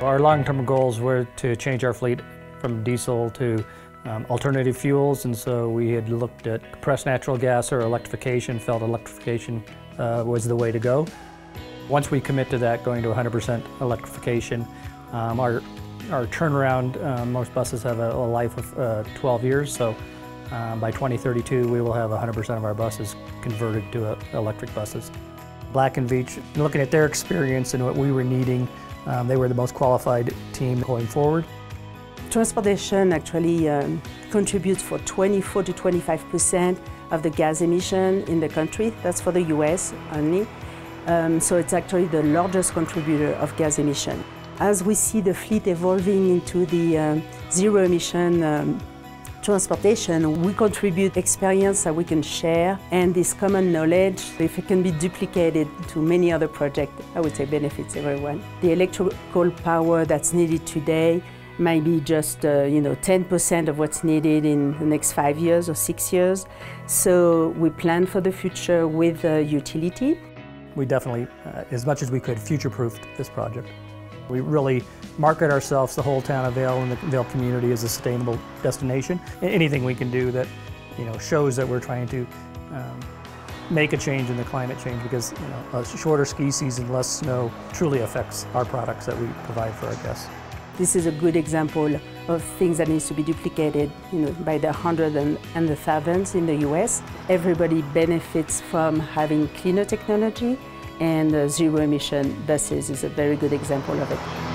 Our long-term goals were to change our fleet from diesel to um, alternative fuels, and so we had looked at compressed natural gas or electrification, felt electrification uh, was the way to go. Once we commit to that, going to 100% electrification, um, our, our turnaround, um, most buses have a, a life of uh, 12 years, so um, by 2032 we will have 100% of our buses converted to uh, electric buses. Black & Veatch, looking at their experience and what we were needing, um, they were the most qualified team going forward. Transportation actually um, contributes for 24 to 25 percent of the gas emission in the country. That's for the US only. Um, so it's actually the largest contributor of gas emission. As we see the fleet evolving into the um, zero emission um, transportation, we contribute experience that we can share and this common knowledge, if it can be duplicated to many other projects, I would say benefits everyone. The electrical power that's needed today maybe just uh, you know 10% of what's needed in the next five years or six years. So we plan for the future with uh, utility. We definitely, uh, as much as we could, future-proofed this project. We really market ourselves, the whole town of Vail and the Vail community as a sustainable destination. Anything we can do that you know, shows that we're trying to um, make a change in the climate change because you know, a shorter ski season, less snow truly affects our products that we provide for our guests. This is a good example of things that needs to be duplicated you know, by the hundreds and, and the thousands in the US. Everybody benefits from having cleaner technology and zero emission buses is a very good example of it.